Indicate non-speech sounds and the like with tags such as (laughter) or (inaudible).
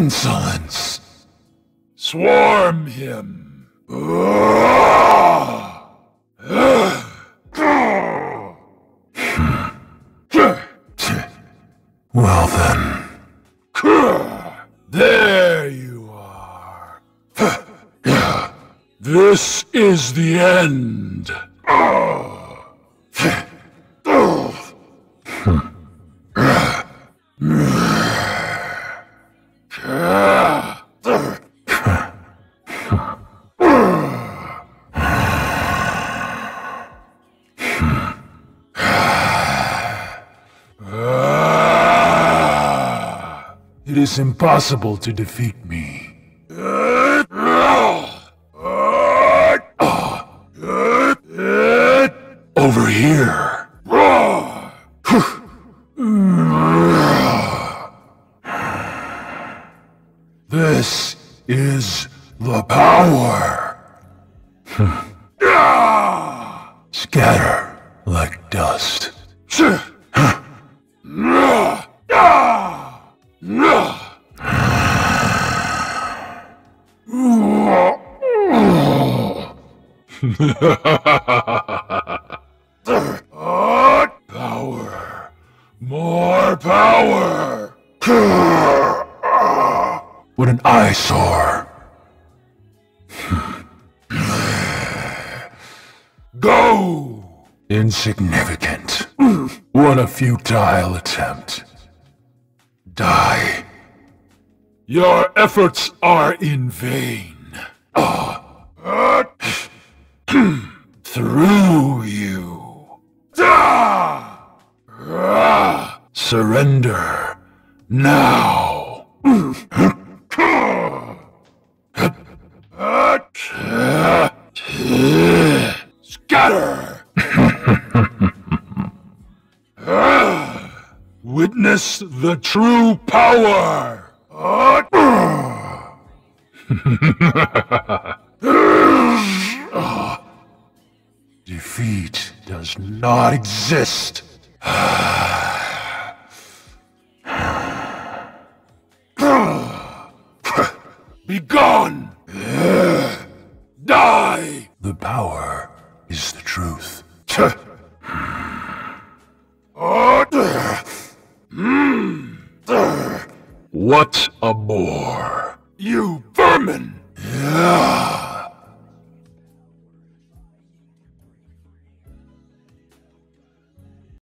Insolence! Swarm him. Well then, There you are. This is the end. (laughs) It is impossible to defeat me. Over here. This is the power. (laughs) scatter like dust. Power. More power. What an eyesore! Go. Insignificant. What a futile attempt. Die. Your efforts are in vain. Ah. (clears throat) Through you. Surrender. Now. Scatter. Witness the true power. (laughs) Defeat does not exist. (sighs) Be gone! Die! The power is the truth. What a bore! You